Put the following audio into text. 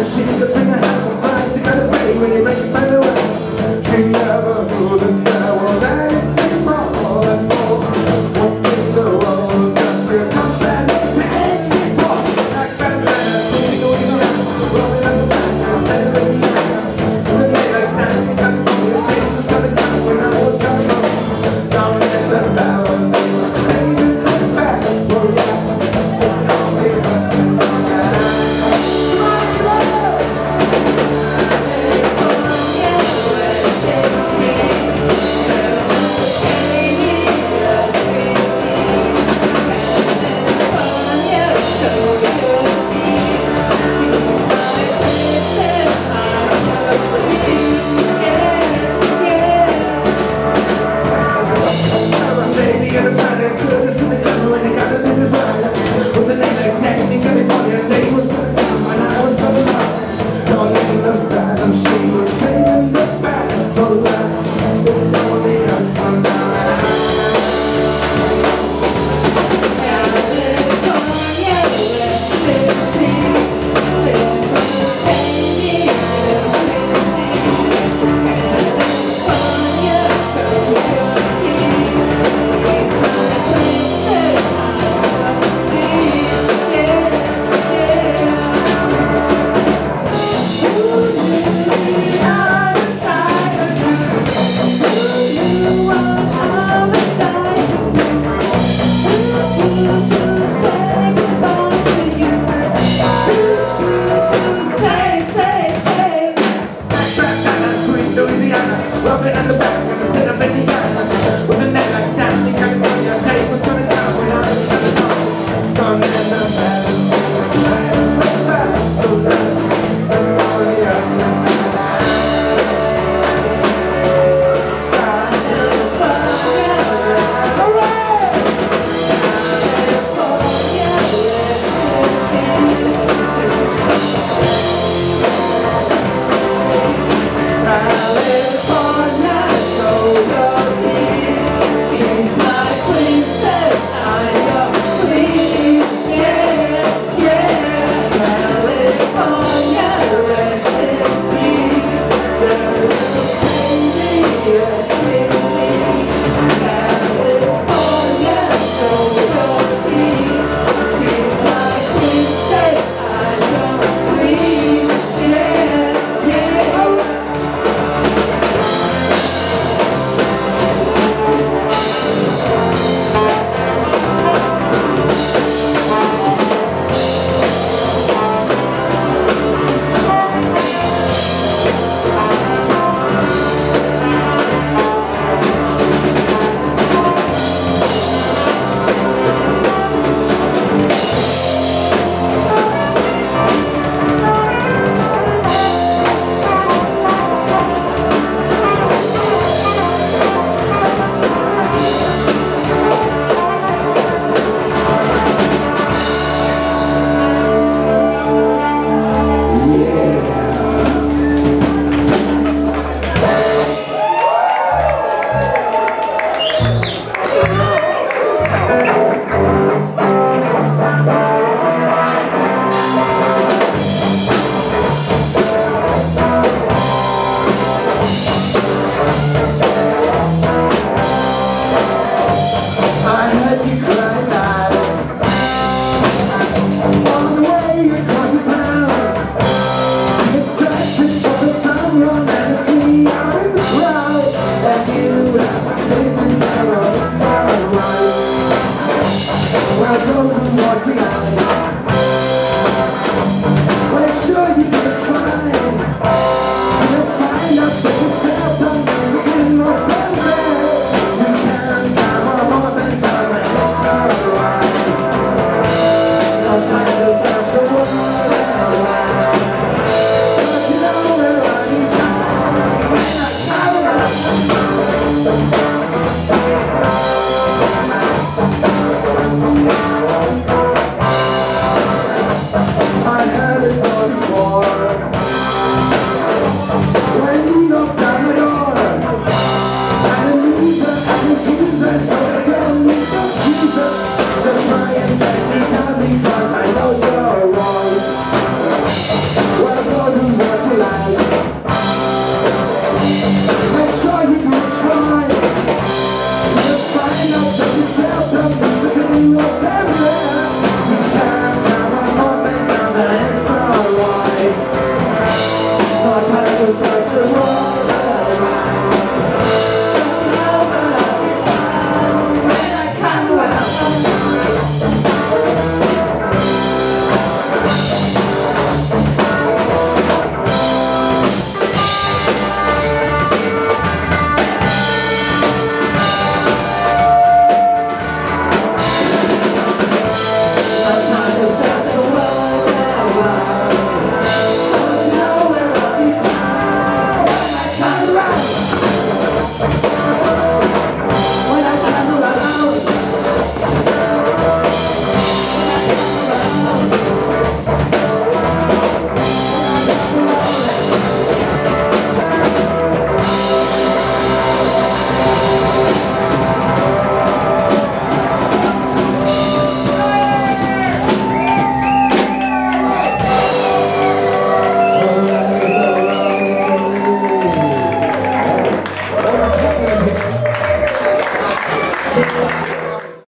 the city.